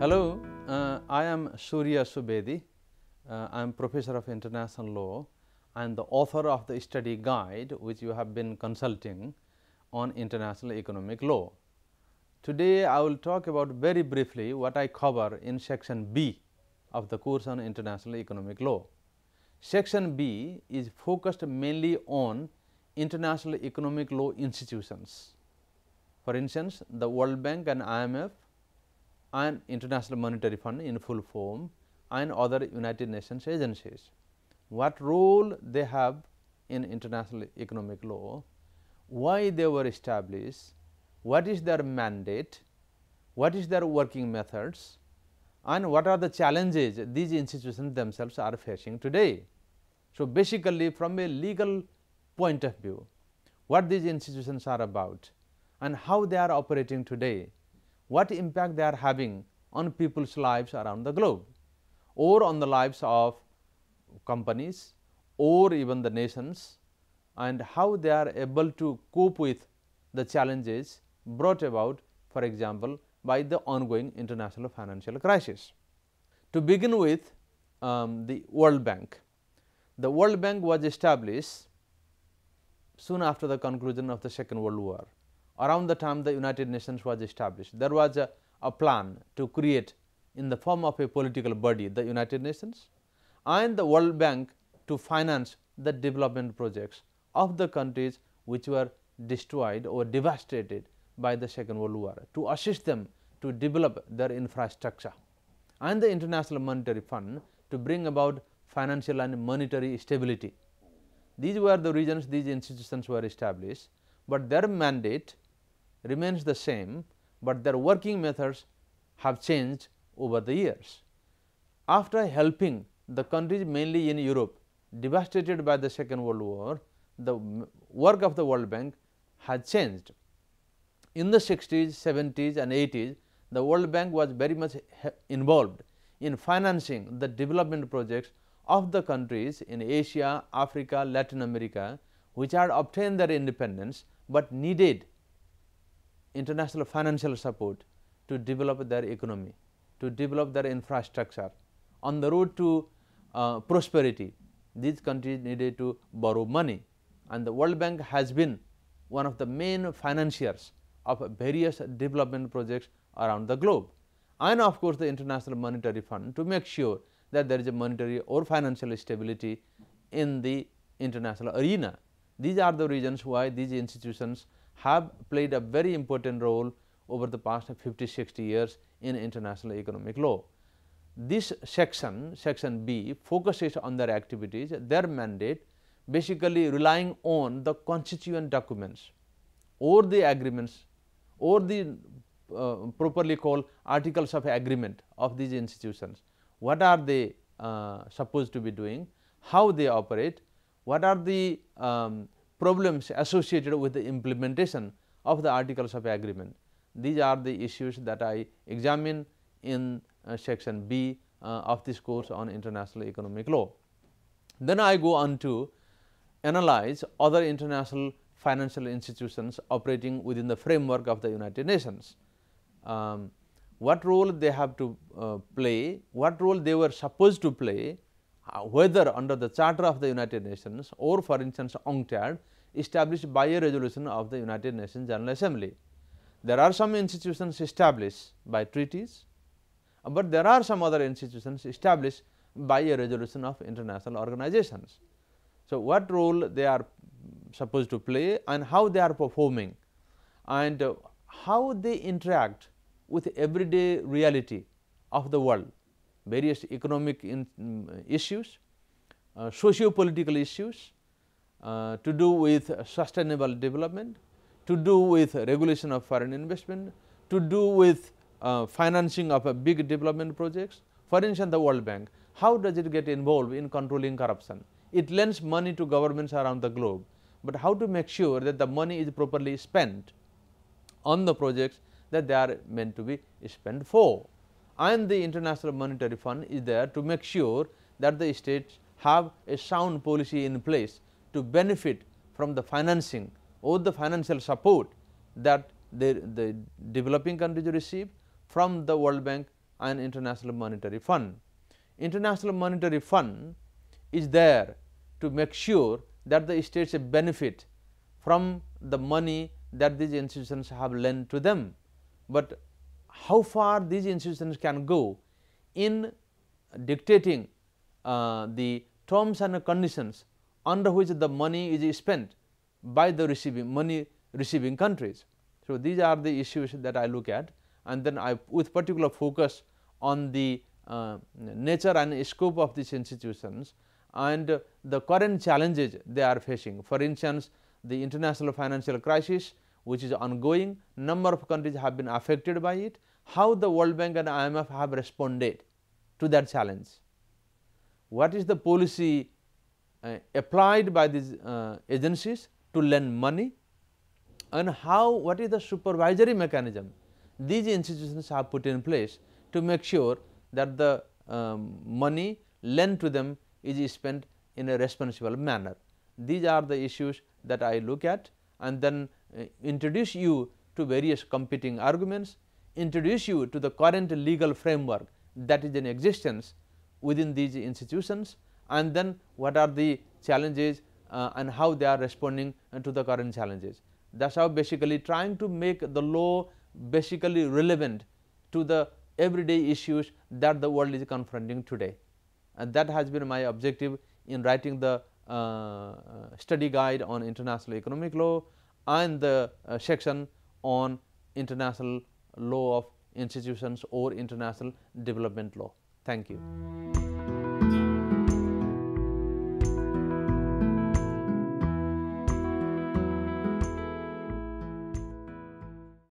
Hello, uh, I am Surya Subedi. Uh, I am professor of international law and the author of the study guide which you have been consulting on international economic law. Today, I will talk about very briefly what I cover in section B of the course on international economic law. Section B is focused mainly on international economic law institutions. For instance, the World Bank and IMF and International Monetary Fund in full form and other United Nations agencies. What role they have in international economic law, why they were established, what is their mandate, what is their working methods and what are the challenges these institutions themselves are facing today. So, basically from a legal point of view, what these institutions are about and how they are operating today, what impact they are having on people's lives around the globe or on the lives of companies or even the nations and how they are able to cope with the challenges brought about for example, by the ongoing international financial crisis. To begin with um, the World Bank. The World Bank was established soon after the conclusion of the Second World War. Around the time the United Nations was established, there was a, a plan to create in the form of a political body the United Nations and the World Bank to finance the development projects of the countries which were destroyed or devastated by the Second World War to assist them to develop their infrastructure and the International Monetary Fund to bring about financial and monetary stability. These were the reasons these institutions were established, but their mandate remains the same, but their working methods have changed over the years. After helping the countries mainly in Europe devastated by the Second World War, the work of the World Bank had changed. In the 60s, 70s and 80s, the World Bank was very much involved in financing the development projects of the countries in Asia, Africa, Latin America, which had obtained their independence, but needed international financial support to develop their economy, to develop their infrastructure. On the road to uh, prosperity, these countries needed to borrow money and the World Bank has been one of the main financiers of various development projects around the globe and of course, the International Monetary Fund to make sure that there is a monetary or financial stability in the international arena. These are the reasons why these institutions have played a very important role over the past 50, 60 years in international economic law. This section, section B focuses on their activities, their mandate basically relying on the constituent documents or the agreements or the uh, properly called articles of agreement of these institutions. What are they uh, supposed to be doing, how they operate, what are the um, problems associated with the implementation of the articles of agreement. These are the issues that I examine in uh, section B uh, of this course on international economic law. Then I go on to analyze other international financial institutions operating within the framework of the United Nations. Um, what role they have to uh, play, what role they were supposed to play, uh, whether under the charter of the United Nations or for instance UNCTAD established by a resolution of the United Nations General Assembly. There are some institutions established by treaties, but there are some other institutions established by a resolution of international organizations. So, what role they are supposed to play and how they are performing and uh, how they interact with everyday reality of the world, various economic in, um, issues, uh, socio-political issues, uh, to do with sustainable development, to do with regulation of foreign investment, to do with uh, financing of big development projects. For instance, the World Bank, how does it get involved in controlling corruption? It lends money to governments around the globe, but how to make sure that the money is properly spent on the projects that they are meant to be spent for. And the International Monetary Fund is there to make sure that the states have a sound policy in place to benefit from the financing or the financial support that the, the developing countries receive from the World Bank and International Monetary Fund. International Monetary Fund is there to make sure that the states benefit from the money that these institutions have lent to them. But how far these institutions can go in dictating uh, the terms and conditions under which the money is spent by the receiving money receiving countries. So, these are the issues that I look at and then I with particular focus on the uh, nature and scope of these institutions and the current challenges they are facing. For instance, the international financial crisis which is ongoing, number of countries have been affected by it, how the World Bank and IMF have responded to that challenge. What is the policy uh, applied by these uh, agencies to lend money and how what is the supervisory mechanism these institutions have put in place to make sure that the um, money lent to them is spent in a responsible manner. These are the issues that I look at and then introduce you to various competing arguments, introduce you to the current legal framework that is in existence within these institutions and then what are the challenges uh, and how they are responding to the current challenges. That is how basically trying to make the law basically relevant to the everyday issues that the world is confronting today. And that has been my objective in writing the uh, study guide on international economic law and the uh, section on international law of institutions or international development law. Thank you.